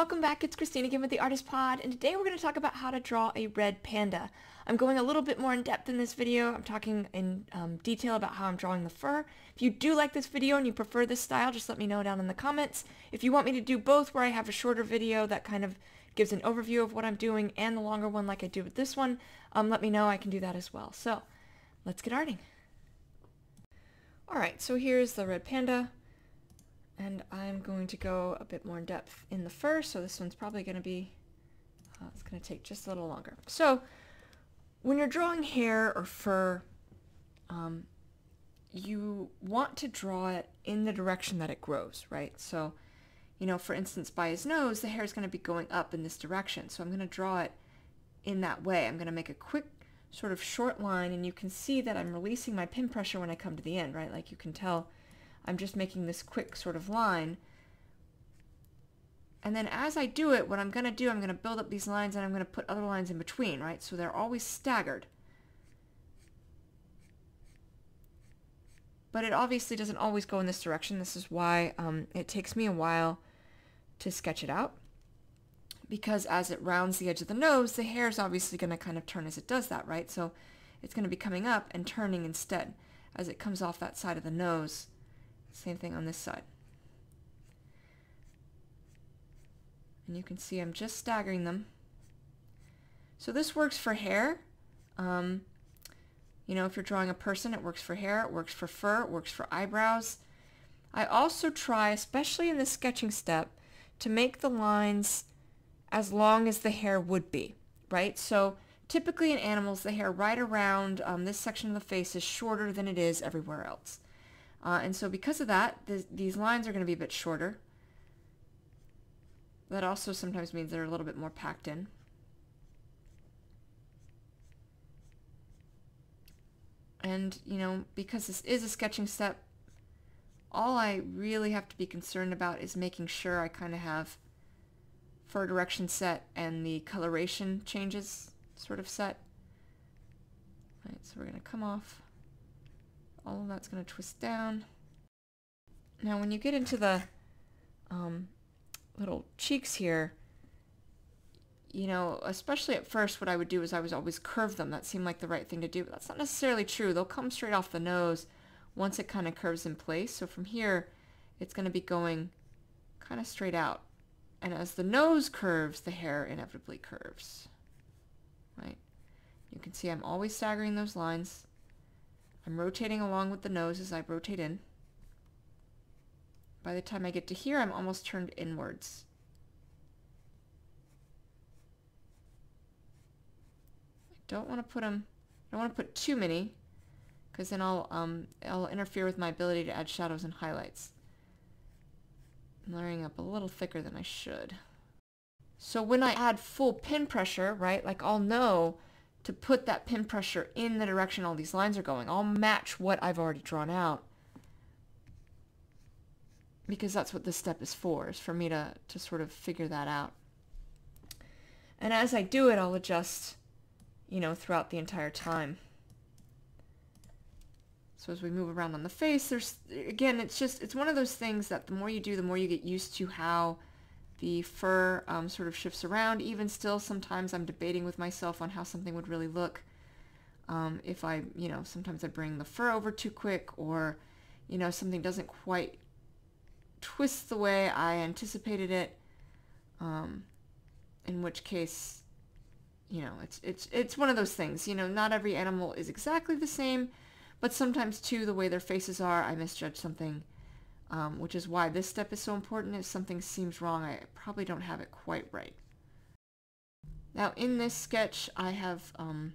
welcome back. It's Christine again with the Artist Pod, and today we're going to talk about how to draw a red panda. I'm going a little bit more in depth in this video. I'm talking in um, detail about how I'm drawing the fur. If you do like this video and you prefer this style, just let me know down in the comments. If you want me to do both where I have a shorter video that kind of gives an overview of what I'm doing and the longer one like I do with this one, um, let me know. I can do that as well. So let's get arting. Alright, so here's the red panda. And I'm going to go a bit more in depth in the fur, so this one's probably going to be, uh, it's going to take just a little longer. So when you're drawing hair or fur, um, you want to draw it in the direction that it grows, right? So, you know, for instance, by his nose, the hair is going to be going up in this direction. So I'm going to draw it in that way. I'm going to make a quick sort of short line, and you can see that I'm releasing my pen pressure when I come to the end, right? Like you can tell I'm just making this quick sort of line. And then as I do it, what I'm going to do, I'm going to build up these lines and I'm going to put other lines in between, right? So they're always staggered. But it obviously doesn't always go in this direction. This is why um, it takes me a while to sketch it out. Because as it rounds the edge of the nose, the hair is obviously going to kind of turn as it does that, right? So it's going to be coming up and turning instead as it comes off that side of the nose. Same thing on this side. And you can see I'm just staggering them. So this works for hair. Um, you know, if you're drawing a person, it works for hair, it works for fur, it works for eyebrows. I also try, especially in the sketching step, to make the lines as long as the hair would be, right? So typically in animals, the hair right around um, this section of the face is shorter than it is everywhere else. Uh, and so because of that, th these lines are going to be a bit shorter. That also sometimes means they're a little bit more packed in. And, you know, because this is a sketching step, all I really have to be concerned about is making sure I kind of have fur direction set and the coloration changes sort of set. All right, so we're going to come off all of that's going to twist down. Now when you get into the um, little cheeks here, you know, especially at first what I would do is I was always curve them. That seemed like the right thing to do, but that's not necessarily true. They'll come straight off the nose once it kind of curves in place. So from here, it's going to be going kind of straight out. And as the nose curves, the hair inevitably curves, right? You can see I'm always staggering those lines. I'm rotating along with the nose as I rotate in. By the time I get to here, I'm almost turned inwards. I don't want to put them, I don't want to put too many, because then I'll, um, I'll interfere with my ability to add shadows and highlights. I'm layering up a little thicker than I should. So when I add full pen pressure, right, like I'll know to put that pen pressure in the direction all these lines are going. I'll match what I've already drawn out because that's what this step is for, is for me to, to sort of figure that out. And as I do it, I'll adjust, you know, throughout the entire time. So as we move around on the face, there's, again, it's just, it's one of those things that the more you do, the more you get used to how the fur um, sort of shifts around. Even still, sometimes I'm debating with myself on how something would really look. Um, if I, you know, sometimes I bring the fur over too quick or, you know, something doesn't quite twist the way I anticipated it. Um, in which case, you know, it's, it's, it's one of those things, you know, not every animal is exactly the same, but sometimes too, the way their faces are, I misjudge something um, which is why this step is so important. If something seems wrong, I probably don't have it quite right. Now in this sketch, I have um,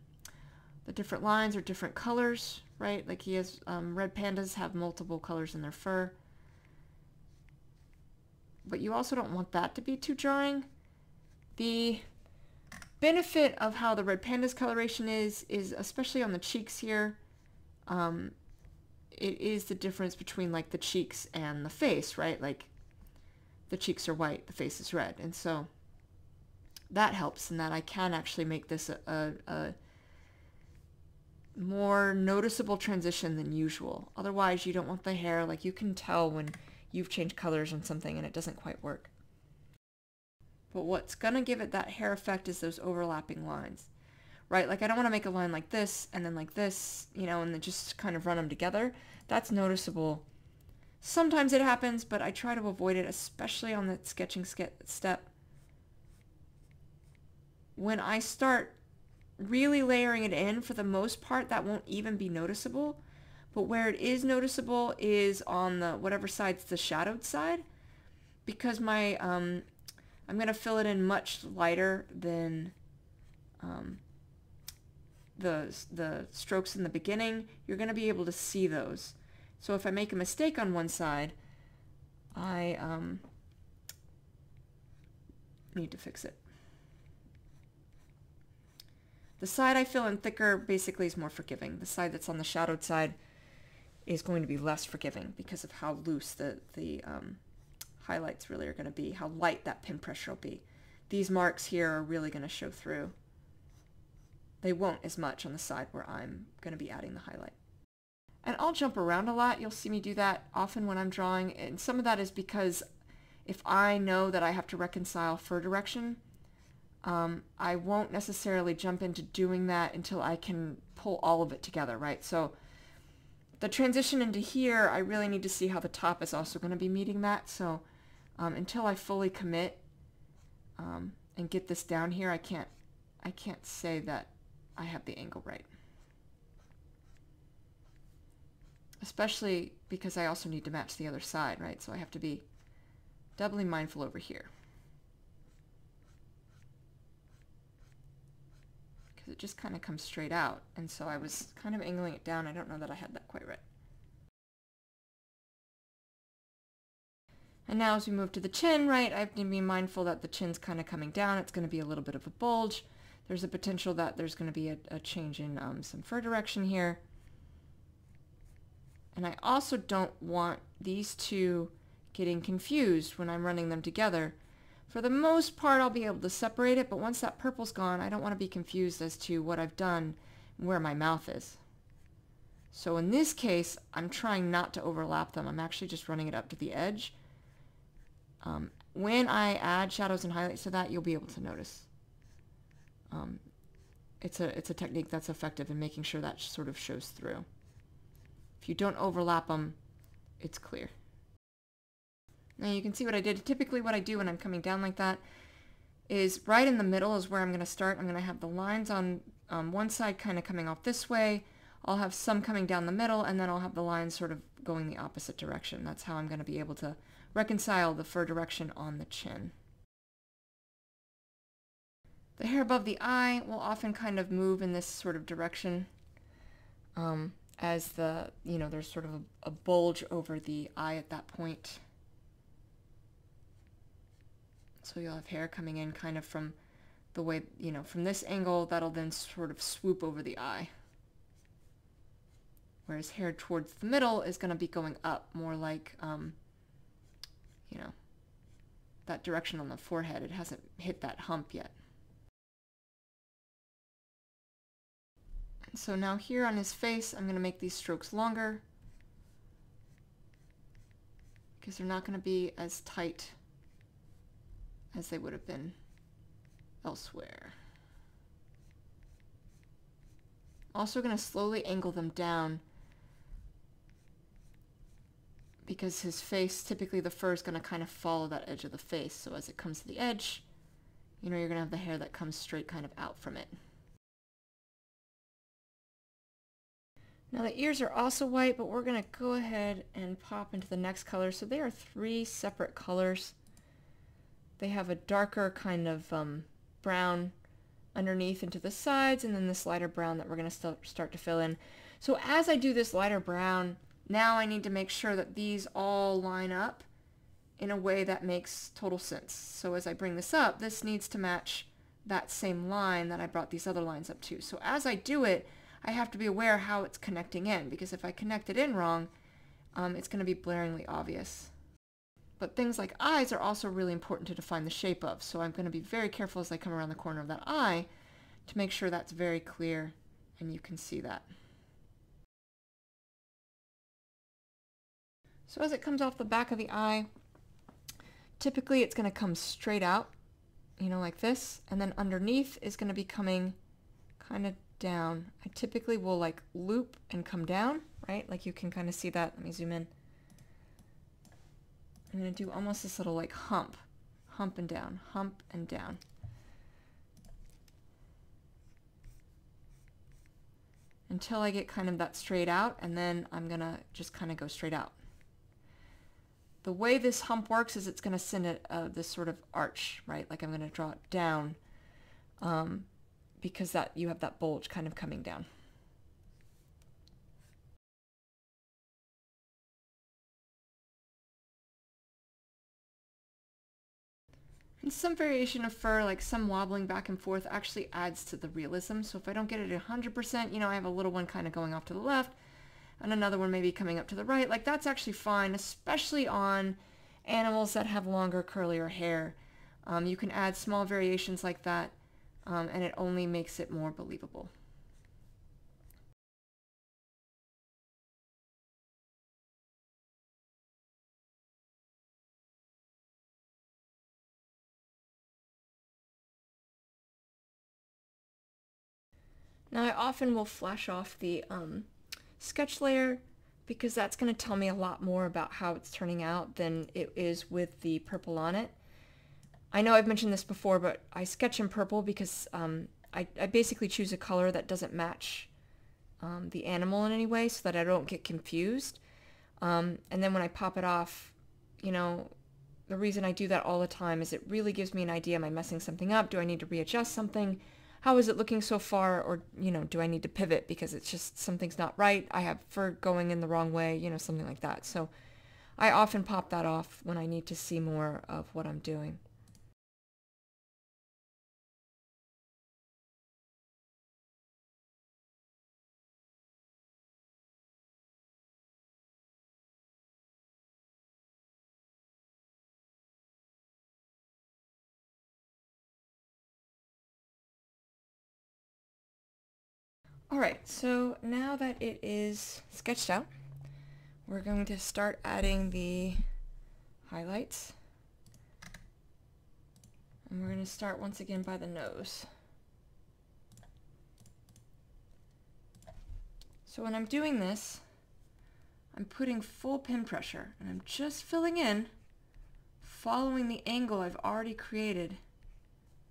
the different lines are different colors, right? Like he has, um, red pandas have multiple colors in their fur. But you also don't want that to be too jarring. The benefit of how the red panda's coloration is, is especially on the cheeks here, um, it is the difference between like the cheeks and the face, right? Like the cheeks are white, the face is red. And so that helps in that I can actually make this a, a, a more noticeable transition than usual. Otherwise, you don't want the hair, like you can tell when you've changed colors on something and it doesn't quite work. But what's going to give it that hair effect is those overlapping lines, right? Like I don't want to make a line like this and then like this, you know, and then just kind of run them together. That's noticeable. Sometimes it happens, but I try to avoid it, especially on the sketching step. When I start really layering it in, for the most part, that won't even be noticeable. But where it is noticeable is on the whatever side's the shadowed side because my um, I'm going to fill it in much lighter than um, the, the strokes in the beginning. You're going to be able to see those. So if I make a mistake on one side, I um, need to fix it. The side I fill in thicker basically is more forgiving. The side that's on the shadowed side is going to be less forgiving because of how loose the, the um, highlights really are going to be, how light that pen pressure will be. These marks here are really going to show through. They won't as much on the side where I'm going to be adding the highlight. And I'll jump around a lot. You'll see me do that often when I'm drawing. And some of that is because if I know that I have to reconcile fur direction, um, I won't necessarily jump into doing that until I can pull all of it together, right? So the transition into here, I really need to see how the top is also going to be meeting that. So um, until I fully commit um, and get this down here, I can't, I can't say that I have the angle right. Especially because I also need to match the other side, right? So I have to be doubly mindful over here. Because it just kind of comes straight out. And so I was kind of angling it down. I don't know that I had that quite right. And now as we move to the chin, right, I have to be mindful that the chin's kind of coming down. It's going to be a little bit of a bulge. There's a potential that there's going to be a, a change in um, some fur direction here. And I also don't want these two getting confused when I'm running them together. For the most part, I'll be able to separate it, but once that purple's gone, I don't want to be confused as to what I've done and where my mouth is. So in this case, I'm trying not to overlap them. I'm actually just running it up to the edge um, when I add shadows and highlights to that, you'll be able to notice. Um, it's a it's a technique that's effective in making sure that sort of shows through. If you don't overlap them, it's clear. Now you can see what I did. Typically what I do when I'm coming down like that is right in the middle is where I'm going to start. I'm going to have the lines on um, one side kind of coming off this way. I'll have some coming down the middle and then I'll have the lines sort of going the opposite direction. That's how I'm going to be able to reconcile the fur direction on the chin. The hair above the eye will often kind of move in this sort of direction um, as the, you know, there's sort of a, a bulge over the eye at that point. So you'll have hair coming in kind of from the way, you know, from this angle, that'll then sort of swoop over the eye. Whereas hair towards the middle is going to be going up, more like um, you know, that direction on the forehead. It hasn't hit that hump yet. So now here on his face, I'm going to make these strokes longer because they're not going to be as tight as they would have been elsewhere. Also going to slowly angle them down because his face, typically the fur is going to kind of follow that edge of the face. So as it comes to the edge, you know, you're going to have the hair that comes straight kind of out from it. Now the ears are also white, but we're going to go ahead and pop into the next color. So they are three separate colors. They have a darker kind of um, brown underneath into the sides, and then this lighter brown that we're going to start to fill in. So as I do this lighter brown, now I need to make sure that these all line up in a way that makes total sense. So as I bring this up, this needs to match that same line that I brought these other lines up to. So as I do it, I have to be aware how it's connecting in because if I connect it in wrong, um, it's going to be blaringly obvious. But things like eyes are also really important to define the shape of. So I'm going to be very careful as I come around the corner of that eye to make sure that's very clear and you can see that. So as it comes off the back of the eye, typically it's going to come straight out you know, like this. And then underneath is going to be coming kind of down. I typically will like loop and come down, right? Like you can kind of see that. Let me zoom in. I'm going to do almost this little like hump, hump and down, hump and down. Until I get kind of that straight out and then I'm going to just kind of go straight out. The way this hump works is it's going to send it uh, this sort of arch, right? Like I'm going to draw it down um, because that you have that bulge kind of coming down. And some variation of fur, like some wobbling back and forth, actually adds to the realism. So if I don't get it 100%, you know, I have a little one kind of going off to the left and another one maybe coming up to the right. Like that's actually fine, especially on animals that have longer, curlier hair. Um, you can add small variations like that um, and it only makes it more believable. Now I often will flash off the um, sketch layer because that's going to tell me a lot more about how it's turning out than it is with the purple on it. I know I've mentioned this before, but I sketch in purple because um, I, I, basically choose a color that doesn't match um, the animal in any way so that I don't get confused. Um, and then when I pop it off, you know, the reason I do that all the time is it really gives me an idea. Am I messing something up? Do I need to readjust something? how is it looking so far or you know do i need to pivot because it's just something's not right i have fur going in the wrong way you know something like that so i often pop that off when i need to see more of what i'm doing Alright, so now that it is sketched out, we're going to start adding the highlights. And we're going to start once again by the nose. So when I'm doing this, I'm putting full pen pressure and I'm just filling in, following the angle I've already created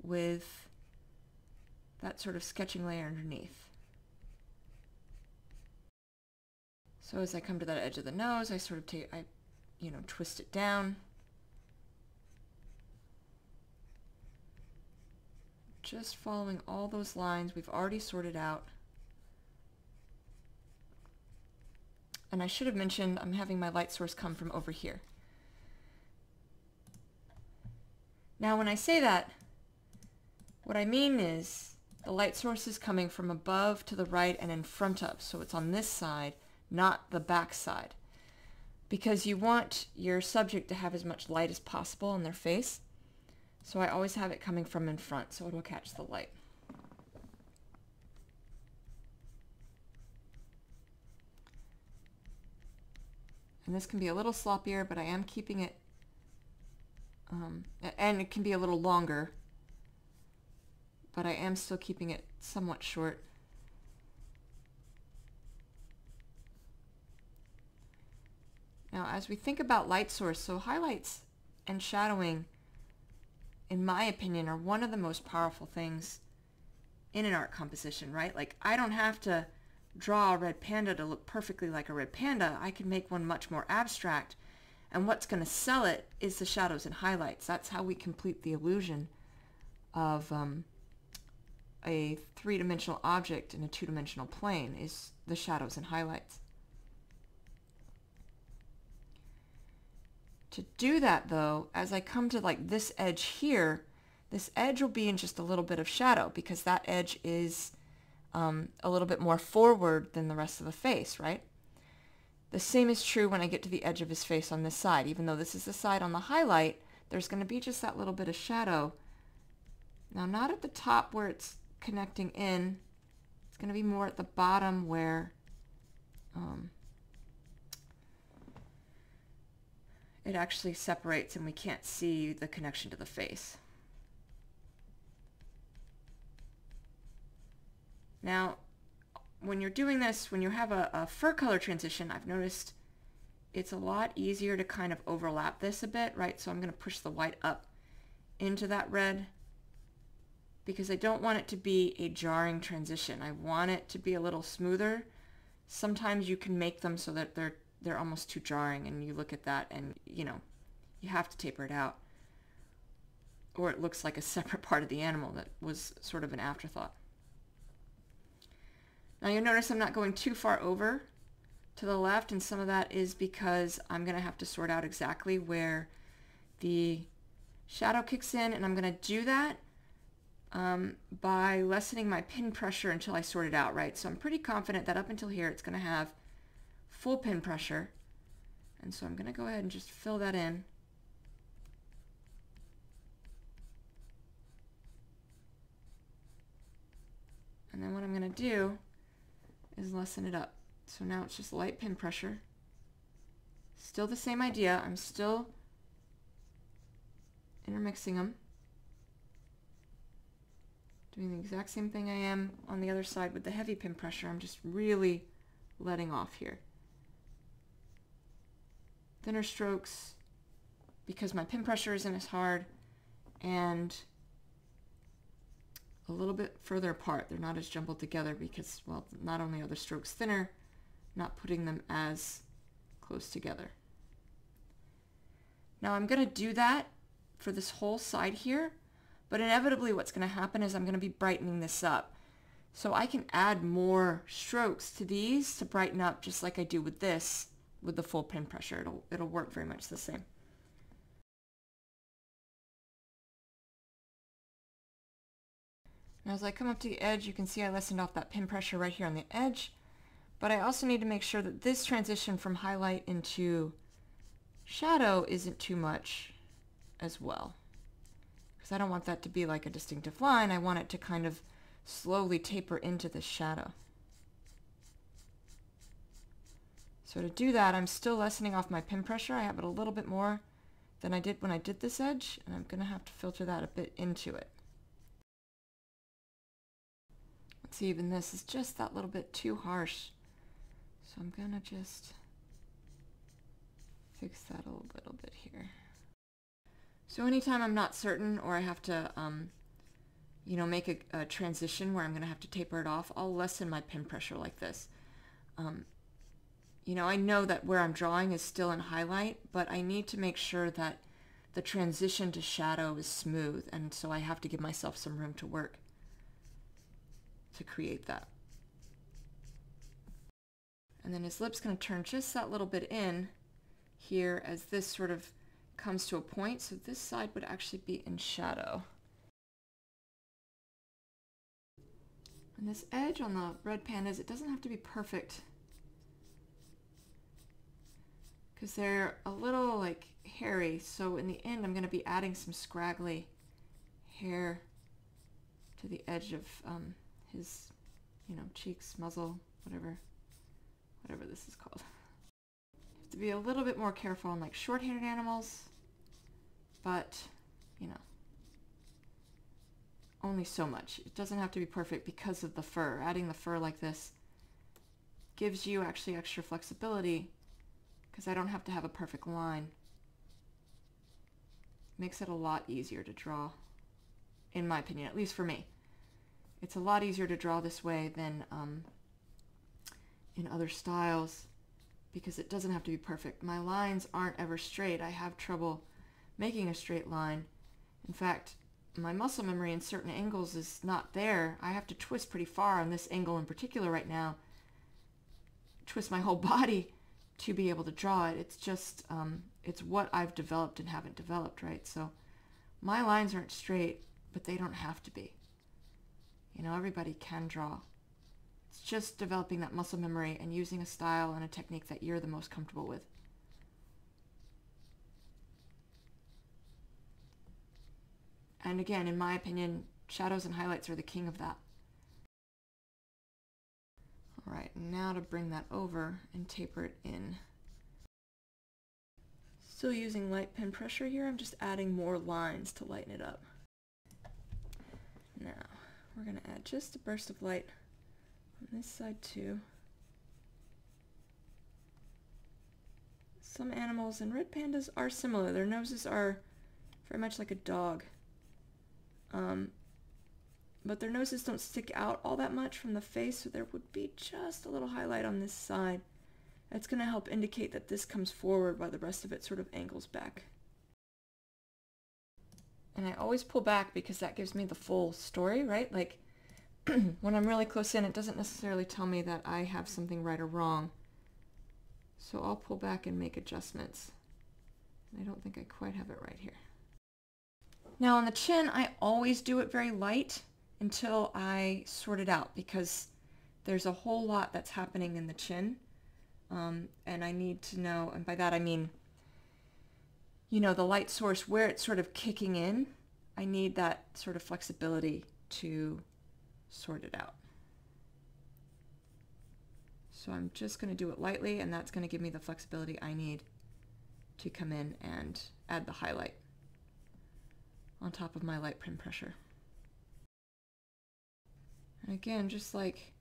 with that sort of sketching layer underneath. So as I come to that edge of the nose, I sort of take, I, you know, twist it down. Just following all those lines we've already sorted out. And I should have mentioned I'm having my light source come from over here. Now when I say that, what I mean is the light source is coming from above to the right and in front of, so it's on this side not the back side. Because you want your subject to have as much light as possible on their face. So I always have it coming from in front so it will catch the light. And this can be a little sloppier, but I am keeping it, um, and it can be a little longer, but I am still keeping it somewhat short. Now, as we think about light source, so highlights and shadowing, in my opinion, are one of the most powerful things in an art composition, right? Like, I don't have to draw a red panda to look perfectly like a red panda. I can make one much more abstract. And what's going to sell it is the shadows and highlights. That's how we complete the illusion of um, a three-dimensional object in a two-dimensional plane is the shadows and highlights. To do that though, as I come to like this edge here, this edge will be in just a little bit of shadow because that edge is um, a little bit more forward than the rest of the face, right? The same is true when I get to the edge of his face on this side. Even though this is the side on the highlight, there's going to be just that little bit of shadow. Now not at the top where it's connecting in. It's going to be more at the bottom where um, it actually separates and we can't see the connection to the face. Now, when you're doing this, when you have a, a, fur color transition, I've noticed it's a lot easier to kind of overlap this a bit, right? So I'm going to push the white up into that red because I don't want it to be a jarring transition. I want it to be a little smoother. Sometimes you can make them so that they're they're almost too jarring and you look at that and you know you have to taper it out or it looks like a separate part of the animal that was sort of an afterthought. Now you'll notice I'm not going too far over to the left and some of that is because I'm going to have to sort out exactly where the shadow kicks in and I'm going to do that um, by lessening my pen pressure until I sort it out, right? So I'm pretty confident that up until here it's going to have full pen pressure. And so I'm going to go ahead and just fill that in. And then what I'm going to do is lessen it up. So now it's just light pen pressure. Still the same idea. I'm still intermixing them doing the exact same thing I am on the other side with the heavy pen pressure. I'm just really letting off here. Thinner strokes because my pen pressure isn't as hard and a little bit further apart. They're not as jumbled together because, well, not only are the strokes thinner, not putting them as close together. Now I'm going to do that for this whole side here but inevitably what's going to happen is I'm going to be brightening this up. So I can add more strokes to these to brighten up just like I do with this with the full pen pressure. It'll, it'll work very much the same. Now as I come up to the edge, you can see I lessened off that pen pressure right here on the edge, but I also need to make sure that this transition from highlight into shadow isn't too much as well because I don't want that to be like a distinctive line. I want it to kind of slowly taper into the shadow. So to do that, I'm still lessening off my pen pressure. I have it a little bit more than I did when I did this edge, and I'm going to have to filter that a bit into it. Let's see, even this is just that little bit too harsh. So I'm going to just fix that a little bit here. So anytime I'm not certain or I have to, um, you know, make a, a transition where I'm going to have to taper it off, I'll lessen my pen pressure like this. Um, you know, I know that where I'm drawing is still in highlight, but I need to make sure that the transition to shadow is smooth, and so I have to give myself some room to work to create that. And then his lip's going to turn just that little bit in here as this sort of comes to a point. So this side would actually be in shadow. And this edge on the red pandas, it doesn't have to be perfect because they're a little like hairy. So in the end, I'm going to be adding some scraggly hair to the edge of um, his, you know, cheeks, muzzle, whatever, whatever this is called You have to be a little bit more careful on like short-haired animals, but you know, only so much. It doesn't have to be perfect because of the fur. Adding the fur like this gives you actually extra flexibility because I don't have to have a perfect line. Makes it a lot easier to draw, in my opinion, at least for me. It's a lot easier to draw this way than um, in other styles because it doesn't have to be perfect. My lines aren't ever straight. I have trouble making a straight line. In fact, my muscle memory in certain angles is not there. I have to twist pretty far on this angle in particular right now, twist my whole body to be able to draw it. It's just, um, it's what I've developed and haven't developed, right? So my lines aren't straight, but they don't have to be. You know, everybody can draw. It's just developing that muscle memory and using a style and a technique that you're the most comfortable with. And again, in my opinion, shadows and highlights are the king of that. All right, now to bring that over and taper it in. Still using light pen pressure here, I'm just adding more lines to lighten it up. Now, we're going to add just a burst of light On this side too. Some animals and red pandas are similar. Their noses are very much like a dog. Um, but their noses don't stick out all that much from the face, so there would be just a little highlight on this side. That's going to help indicate that this comes forward while the rest of it sort of angles back. And I always pull back because that gives me the full story, right? Like when I'm really close in, it doesn't necessarily tell me that I have something right or wrong. So I'll pull back and make adjustments. I don't think I quite have it right here. Now on the chin, I always do it very light until I sort it out because there's a whole lot that's happening in the chin. Um, and I need to know, and by that I mean, you know, the light source, where it's sort of kicking in, I need that sort of flexibility to sort it out. So I'm just going to do it lightly and that's going to give me the flexibility I need to come in and add the highlight on top of my light pen pressure. And again, just like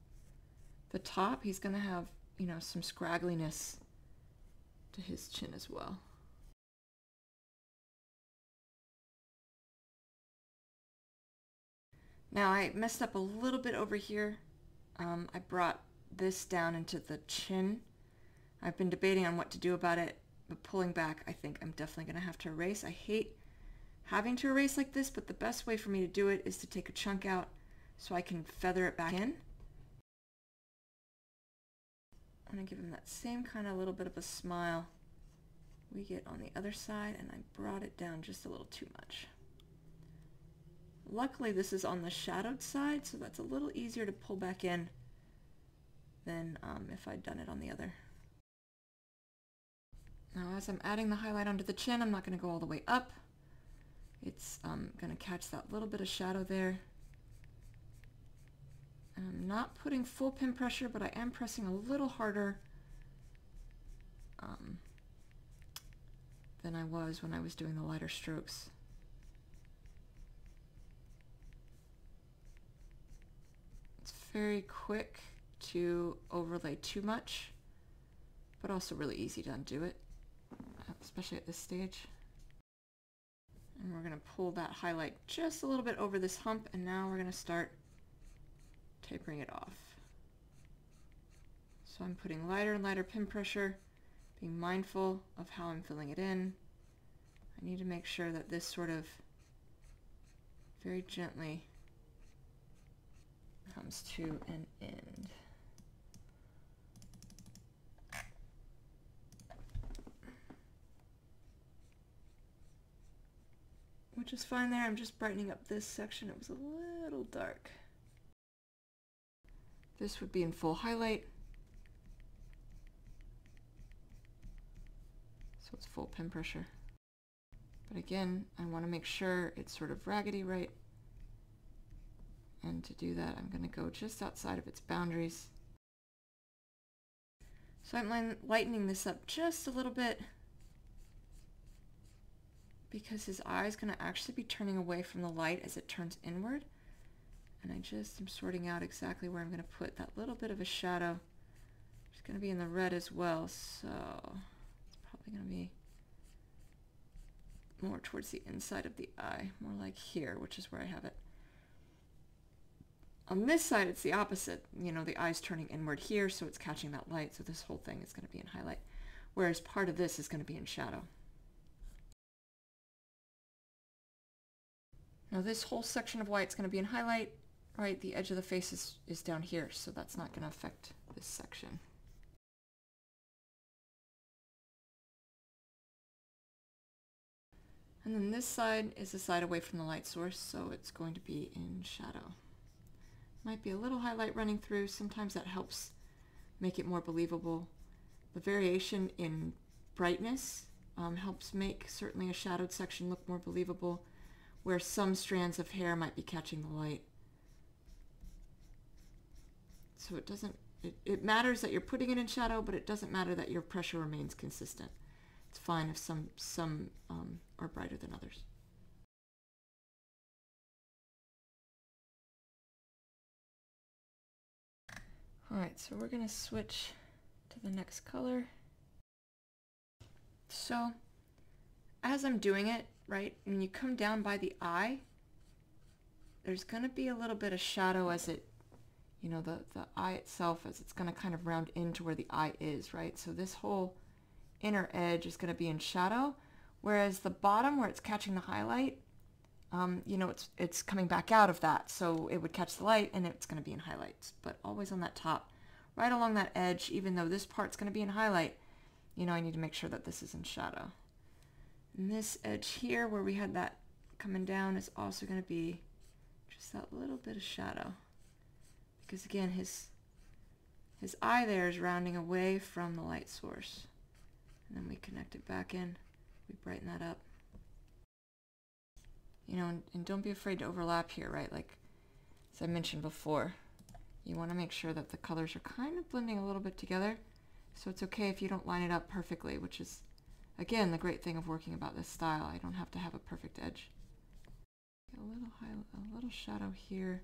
the top, he's going to have, you know, some scraggliness to his chin as well. Now I messed up a little bit over here. Um, I brought this down into the chin. I've been debating on what to do about it, but pulling back, I think I'm definitely going to have to erase. I hate having to erase like this, but the best way for me to do it is to take a chunk out so I can feather it back in. I'm to give him that same kind of little bit of a smile we get on the other side, and I brought it down just a little too much. Luckily, this is on the shadowed side, so that's a little easier to pull back in than um, if I'd done it on the other. Now as I'm adding the highlight onto the chin, I'm not going to go all the way up. It's um, going to catch that little bit of shadow there. I'm not putting full pen pressure, but I am pressing a little harder um, than I was when I was doing the lighter strokes. It's very quick to overlay too much, but also really easy to undo it, especially at this stage. And we're going to pull that highlight just a little bit over this hump, and now we're going to start tapering it off. So I'm putting lighter and lighter pen pressure, being mindful of how I'm filling it in. I need to make sure that this sort of very gently comes to an end. which is fine there. I'm just brightening up this section. It was a little dark. This would be in full highlight. So it's full pin pressure. But again, I want to make sure it's sort of raggedy right. And to do that, I'm going to go just outside of its boundaries. So I'm lightening this up just a little bit because his eye is going to actually be turning away from the light as it turns inward. And I just am sorting out exactly where I'm going to put that little bit of a shadow. It's going to be in the red as well, so it's probably going to be more towards the inside of the eye, more like here, which is where I have it. On this side, it's the opposite. You know, the eye's turning inward here, so it's catching that light, so this whole thing is going to be in highlight. Whereas part of this is going to be in shadow. Now this whole section of white is going to be in highlight, right? The edge of the face is, is down here, so that's not going to affect this section. And then this side is the side away from the light source, so it's going to be in shadow. Might be a little highlight running through. Sometimes that helps make it more believable. The variation in brightness um, helps make certainly a shadowed section look more believable where some strands of hair might be catching the light. So it doesn't, it, it matters that you're putting it in shadow, but it doesn't matter that your pressure remains consistent. It's fine if some, some um, are brighter than others. Alright, so we're going to switch to the next color. So, as I'm doing it, right, when you come down by the eye, there's going to be a little bit of shadow as it, you know, the, the eye itself, as it's going to kind of round into where the eye is, right? So this whole inner edge is going to be in shadow, whereas the bottom where it's catching the highlight, um, you know, it's, it's coming back out of that. So it would catch the light and it's going to be in highlights, but always on that top, right along that edge, even though this part's going to be in highlight, you know, I need to make sure that this is in shadow. And this edge here where we had that coming down is also going to be just that little bit of shadow. Because again, his, his eye there is rounding away from the light source. And then we connect it back in. We brighten that up. You know, and, and don't be afraid to overlap here, right? Like, as I mentioned before, you want to make sure that the colors are kind of blending a little bit together. So it's okay if you don't line it up perfectly, which is, again, the great thing of working about this style. I don't have to have a perfect edge. A little high, a little shadow here.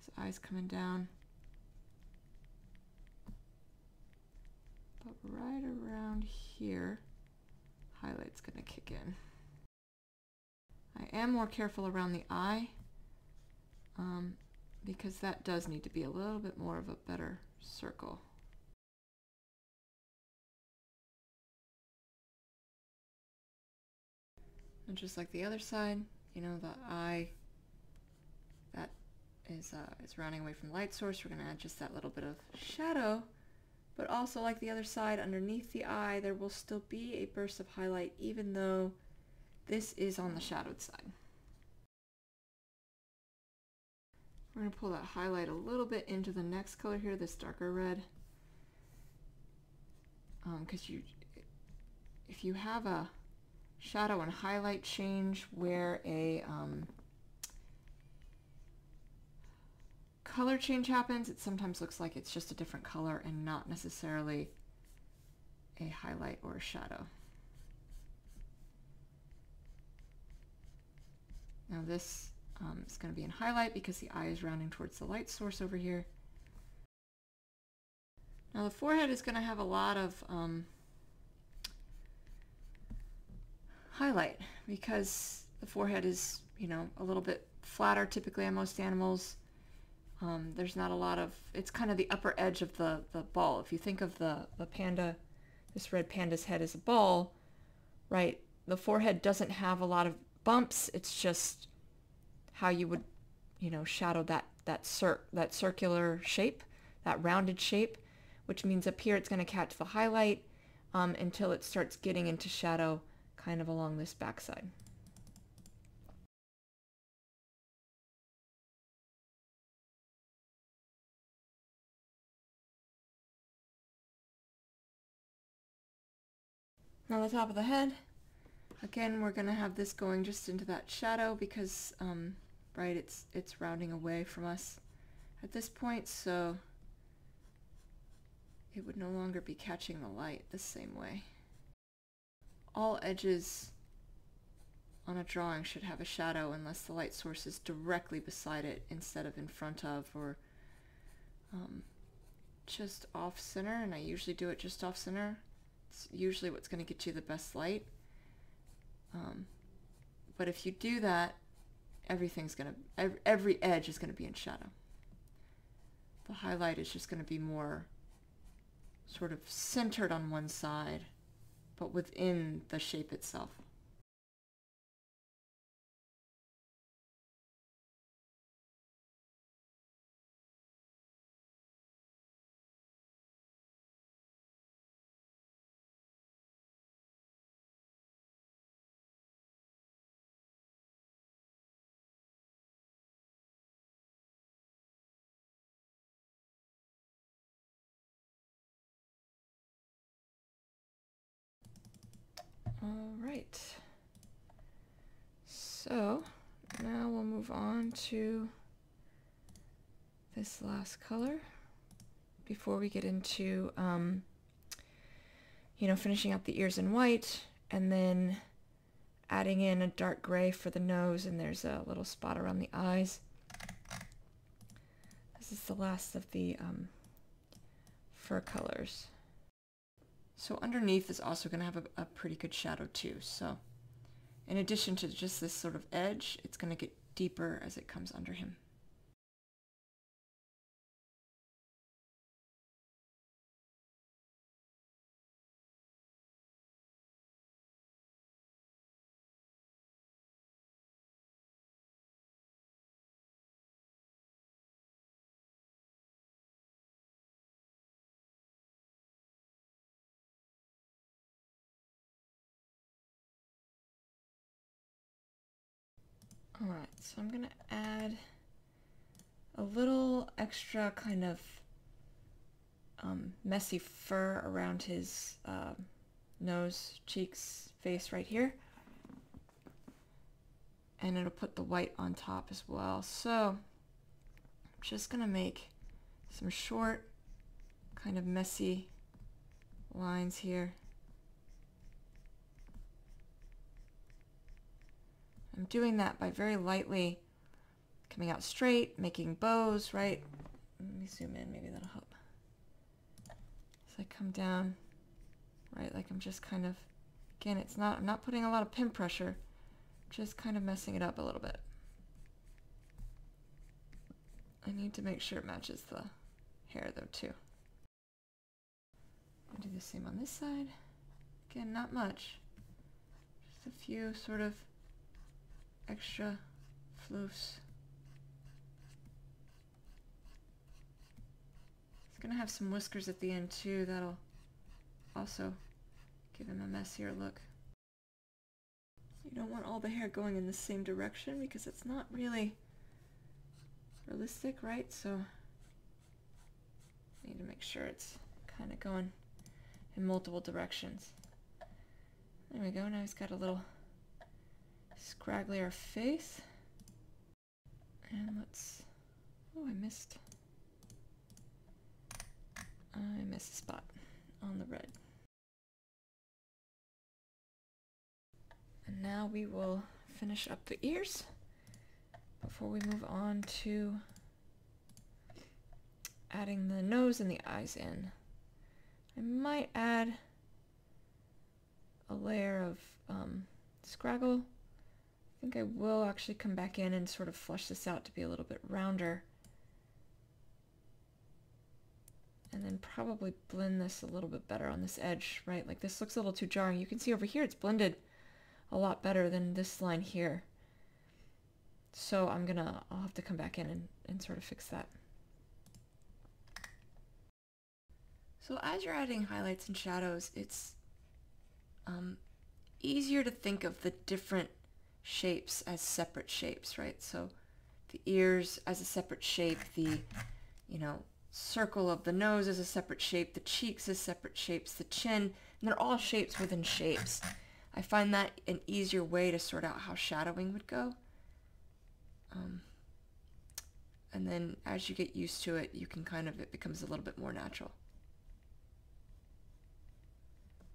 His eyes coming down. But right around here, highlight's gonna kick in. I am more careful around the eye um, because that does need to be a little bit more of a better circle. And just like the other side, you know, the eye is, uh, is away from light source. We're going to add just that little bit of shadow. But also like the other side, underneath the eye, there will still be a burst of highlight even though this is on the shadowed side. We're going to pull that highlight a little bit into the next color here, this darker red. Because um, you, if you have a shadow and highlight change where a um, color change happens, it sometimes looks like it's just a different color and not necessarily a highlight or a shadow. Now this um, is going to be in highlight because the eye is rounding towards the light source over here. Now the forehead is going to have a lot of um, highlight because the forehead is, you know, a little bit flatter typically on most animals. Um, there's not a lot of, it's kind of the upper edge of the, the ball. If you think of the, the panda, this red panda's head as a ball, right, the forehead doesn't have a lot of bumps. It's just how you would, you know, shadow that, that, cir that circular shape, that rounded shape, which means up here it's going to catch the highlight um, until it starts getting into shadow kind of along this backside. Now the top of the head, again we're going to have this going just into that shadow because, um, right, it's, it's rounding away from us at this point, so it would no longer be catching the light the same way all edges on a drawing should have a shadow unless the light source is directly beside it instead of in front of or um, just off center and I usually do it just off center. It's usually what's going to get you the best light. Um, but if you do that, everything's going to, every, every edge is going to be in shadow. The highlight is just going to be more sort of centered on one side but within the shape itself. All right. So now we'll move on to this last color before we get into, um, you know, finishing up the ears in white and then adding in a dark gray for the nose and there's a little spot around the eyes. This is the last of the um, fur colors. So underneath is also going to have a, a pretty good shadow too. So in addition to just this sort of edge, it's going to get deeper as it comes under him. All right, so I'm gonna add a little extra kind of um, messy fur around his uh, nose, cheeks, face right here. And it'll put the white on top as well. So I'm just gonna make some short, kind of messy lines here. I'm doing that by very lightly coming out straight, making bows, right? Let me zoom in, maybe that'll help. As I come down, right, like I'm just kind of, again, it's not, I'm not putting a lot of pen pressure, just kind of messing it up a little bit. I need to make sure it matches the hair though too. I'll do the same on this side. Again, not much. Just a few sort of extra floofs. It's going to have some whiskers at the end too. That'll also give him a messier look. You don't want all the hair going in the same direction because it's not really realistic, right? So I need to make sure it's kind of going in multiple directions. There we go. Now he's got a little scragglier face. And let's, oh, I missed, I missed a spot on the red. And now we will finish up the ears before we move on to adding the nose and the eyes in. I might add a layer of um, scraggle I think I will actually come back in and sort of flush this out to be a little bit rounder. And then probably blend this a little bit better on this edge, right? Like this looks a little too jarring. You can see over here it's blended a lot better than this line here. So I'm gonna, I'll have to come back in and, and sort of fix that. So as you're adding highlights and shadows, it's um, easier to think of the different shapes as separate shapes, right? So the ears as a separate shape, the, you know, circle of the nose as a separate shape, the cheeks as separate shapes, the chin, and they're all shapes within shapes. I find that an easier way to sort out how shadowing would go. Um, and then as you get used to it, you can kind of, it becomes a little bit more natural.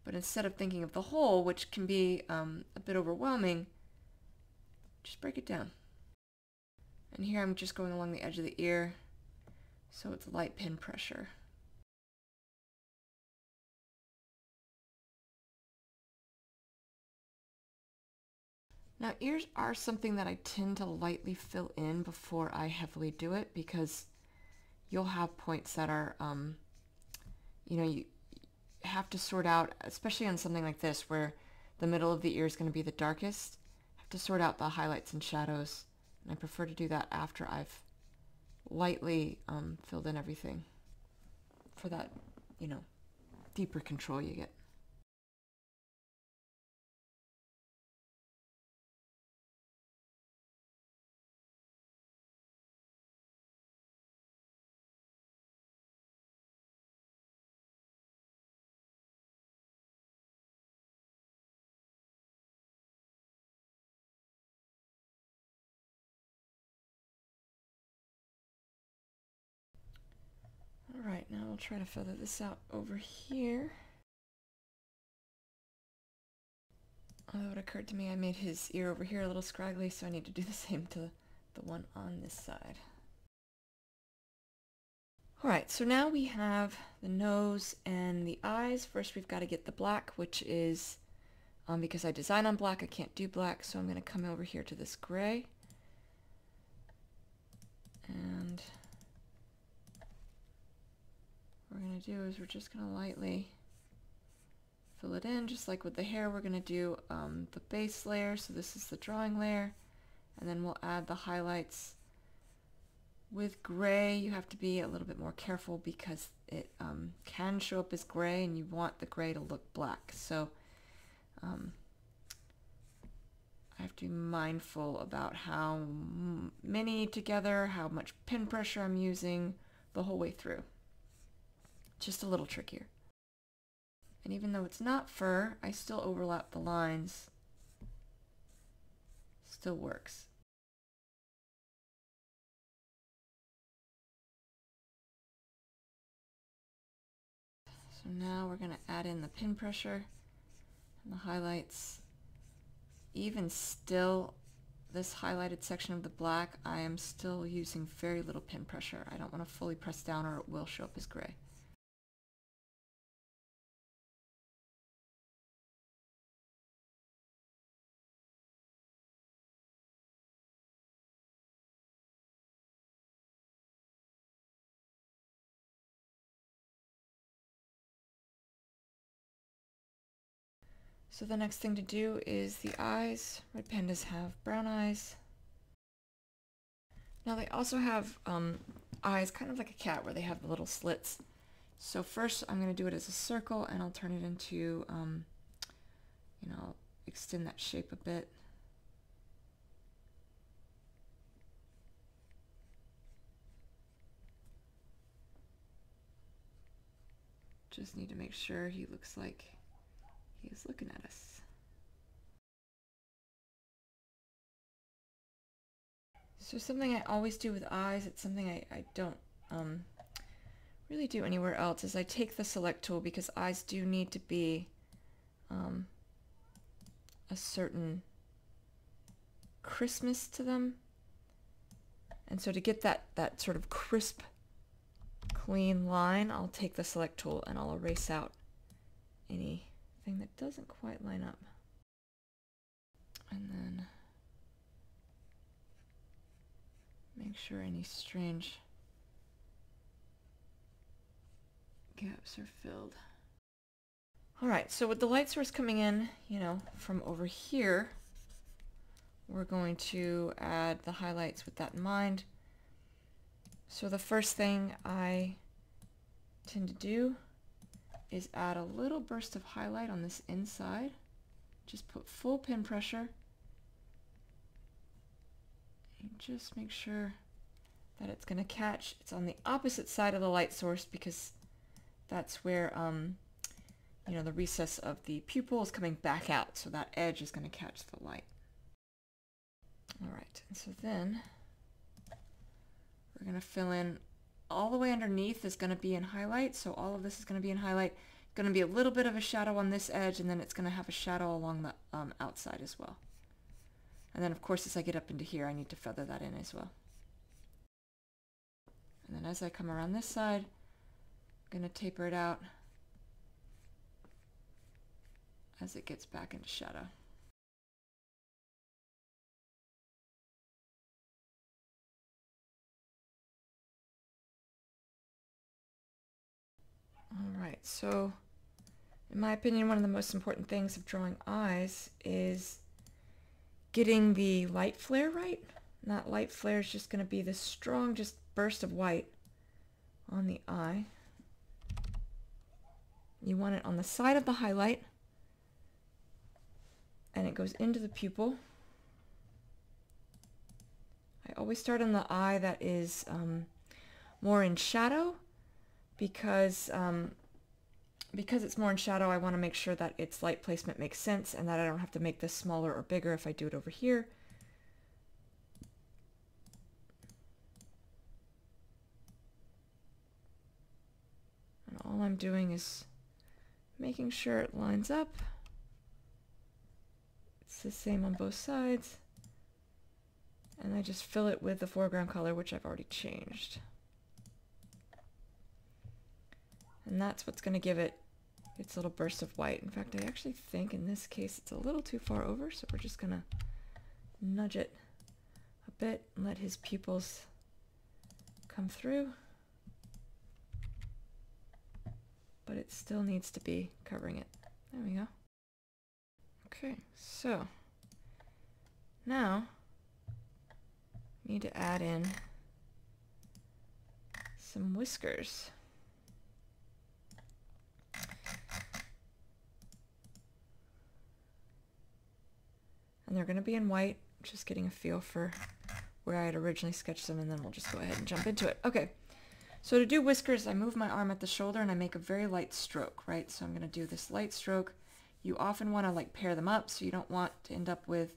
But instead of thinking of the whole, which can be um, a bit overwhelming, just break it down. And here I'm just going along the edge of the ear, so it's light pen pressure. Now ears are something that I tend to lightly fill in before I heavily do it because you'll have points that are, um, you know, you have to sort out, especially on something like this where the middle of the ear is going to be the darkest to sort out the highlights and shadows. And I prefer to do that after I've lightly um, filled in everything for that, you know, deeper control you get. Alright, now I'll try to feather this out over here. Although it occurred to me I made his ear over here a little scraggly, so I need to do the same to the one on this side. Alright, so now we have the nose and the eyes. First we've got to get the black, which is, um, because I design on black, I can't do black, so I'm going to come over here to this gray. And we're going to do is we're just going to lightly fill it in, just like with the hair, we're going to do um, the base layer. So this is the drawing layer. And then we'll add the highlights. With gray, you have to be a little bit more careful because it um, can show up as gray and you want the gray to look black. So um, I have to be mindful about how many together, how much pen pressure I'm using the whole way through. Just a little trickier. And even though it's not fur, I still overlap the lines. Still works. So now we're going to add in the pen pressure and the highlights. Even still, this highlighted section of the black, I am still using very little pen pressure. I don't want to fully press down or it will show up as gray. So the next thing to do is the eyes. Red pandas have brown eyes. Now they also have um, eyes kind of like a cat where they have the little slits. So first I'm going to do it as a circle and I'll turn it into, um, you know, extend that shape a bit. Just need to make sure he looks like He's looking at us. So something I always do with eyes, it's something I, I don't um, really do anywhere else, is I take the select tool because eyes do need to be um, a certain crispness to them. And so to get that, that sort of crisp, clean line, I'll take the select tool and I'll erase out any thing that doesn't quite line up. And then make sure any strange gaps are filled. Alright, so with the light source coming in, you know, from over here, we're going to add the highlights with that in mind. So the first thing I tend to do is add a little burst of highlight on this inside. Just put full pen pressure. And just make sure that it's going to catch. It's on the opposite side of the light source because that's where, um, you know, the recess of the pupil is coming back out. So that edge is going to catch the light. All right, and so then we're going to fill in all the way underneath is going to be in highlight. So all of this is going to be in highlight. Going to be a little bit of a shadow on this edge, and then it's going to have a shadow along the um, outside as well. And then, of course, as I get up into here, I need to feather that in as well. And then as I come around this side, I'm going to taper it out as it gets back into shadow. All right, so in my opinion, one of the most important things of drawing eyes is getting the light flare right. That light flare is just going to be this strong just burst of white on the eye. You want it on the side of the highlight and it goes into the pupil. I always start on the eye that is um, more in shadow because um, because it's more in shadow, I want to make sure that its light placement makes sense and that I don't have to make this smaller or bigger if I do it over here. And all I'm doing is making sure it lines up. It's the same on both sides. And I just fill it with the foreground color, which I've already changed. And that's what's going to give it its little burst of white. In fact, I actually think in this case it's a little too far over, so we're just going to nudge it a bit and let his pupils come through. But it still needs to be covering it. There we go. Okay, so now need to add in some whiskers. And they're going to be in white, just getting a feel for where I had originally sketched them, and then we'll just go ahead and jump into it. Okay, so to do whiskers, I move my arm at the shoulder and I make a very light stroke, right? So I'm going to do this light stroke. You often want to like pair them up, so you don't want to end up with,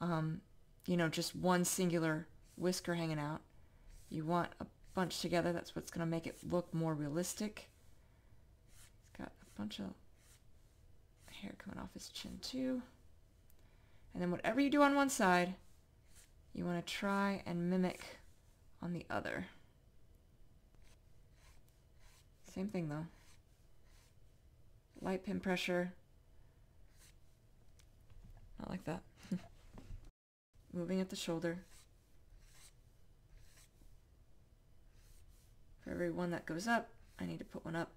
um, you know, just one singular whisker hanging out. You want a bunch together. That's what's going to make it look more realistic. He's got a bunch of hair coming off his chin too. And then whatever you do on one side, you want to try and mimic on the other. Same thing though. Light pen pressure. Not like that. Moving at the shoulder. For every one that goes up, I need to put one up.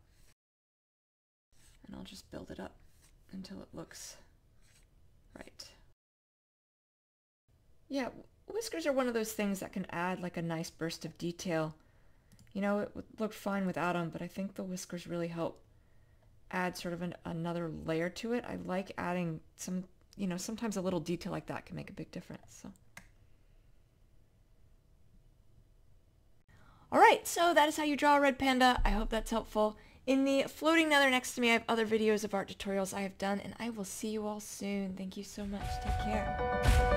And I'll just build it up until it looks right. Yeah, whiskers are one of those things that can add like a nice burst of detail. You know, it looked fine without them, but I think the whiskers really help add sort of an, another layer to it. I like adding some, you know, sometimes a little detail like that can make a big difference. So. All right, so that is how you draw a red panda. I hope that's helpful. In the floating nether next to me, I have other videos of art tutorials I have done, and I will see you all soon. Thank you so much. Take care.